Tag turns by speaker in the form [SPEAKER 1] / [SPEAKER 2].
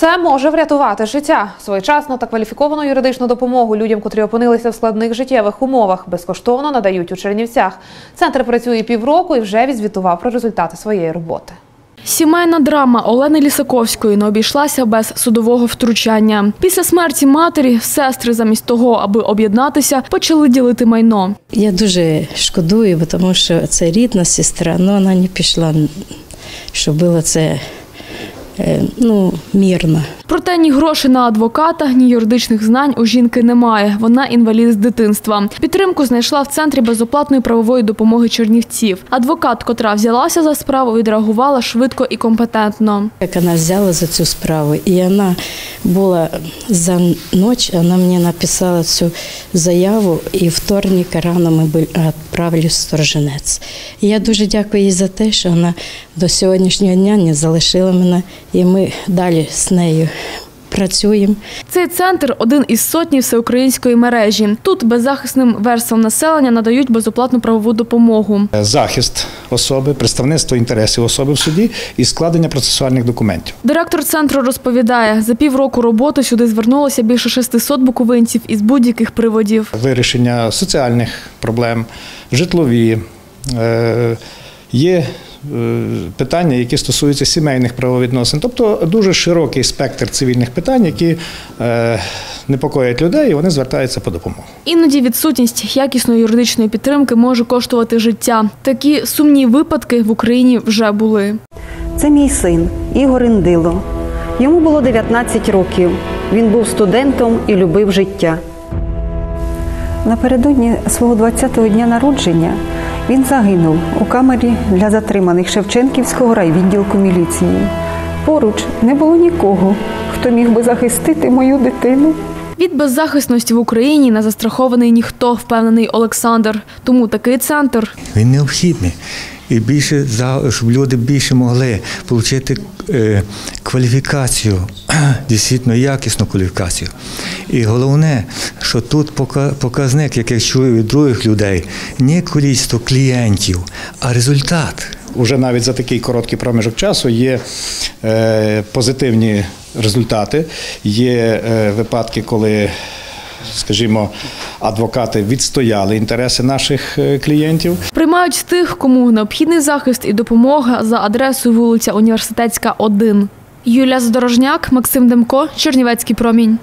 [SPEAKER 1] Це може врятувати життя. Своєчасну та кваліфіковану юридичну допомогу людям, котрі опинилися в складних життєвих умовах, безкоштовно надають у Чернівцях. Центр працює півроку і вже відзвітував про результати своєї роботи.
[SPEAKER 2] Сімейна драма Олени Лісаковської не обійшлася без судового втручання. Після смерті матері сестри, замість того, аби об'єднатися, почали ділити майно.
[SPEAKER 3] Я дуже шкодую, тому що це рідна сестра, але вона не пішла, щоб було це ну, мірно.
[SPEAKER 2] Проте ні грошей на адвоката, ні юридичних знань у жінки немає. Вона інвалід з дитинства. Підтримку знайшла в центрі безоплатної правової допомоги Чернівців. Адвокат, котра взялася за справу, відреагувала швидко і компетентно.
[SPEAKER 3] Як вона взяла за цю справу, і вона була за ніч, вона мені написала цю заяву, і вторник рано ми відправили в Сторожинець. І я дуже дякую їй за те, що вона до сьогоднішнього дня не залишила мене, і ми далі з нею працюємо.
[SPEAKER 2] Цей центр один із сотні всеукраїнської мережі. Тут беззахисним верствам населення надають безоплатну правову допомогу.
[SPEAKER 4] захист особи, представництво інтересів особи в суді і складення процесуальних документів.
[SPEAKER 2] Директор центру розповідає, за півроку роботи сюди звернулося більше 600 буковинців із будь-яких приводів.
[SPEAKER 4] Вирішення соціальних проблем, житлові. Е, Є е, питання, які стосуються сімейних правовідносин, тобто дуже широкий спектр цивільних питань, які е, непокоять людей, і вони звертаються по допомогу.
[SPEAKER 2] Іноді відсутність якісної юридичної підтримки може коштувати життя. Такі сумні випадки в Україні вже були.
[SPEAKER 5] Це мій син Ігор Індило. Йому було 19 років. Він був студентом і любив життя. Напередодні свого 20-го дня народження він загинув у камері для затриманих Шевченківського райвідділку міліції. Поруч не було нікого, хто міг би захистити мою дитину.
[SPEAKER 2] Від беззахисності в Україні не застрахований ніхто, впевнений Олександр. Тому такий центр
[SPEAKER 6] Він необхідний. І більше щоб люди більше могли отримати е, кваліфікацію, дійсно якісну кваліфікацію. І головне, що тут показник, як я чую від других людей, не кількість клієнтів, а результат.
[SPEAKER 4] Уже навіть за такий короткий проміжок часу є е, позитивні результати, є е, випадки, коли, скажімо, адвокати відстояли інтереси наших е, клієнтів.
[SPEAKER 2] Приймають тих, кому необхідний захист і допомога за адресою вулиця Університетська, 1. Юлія Задорожняк, Максим Демко, Чернівецький промінь.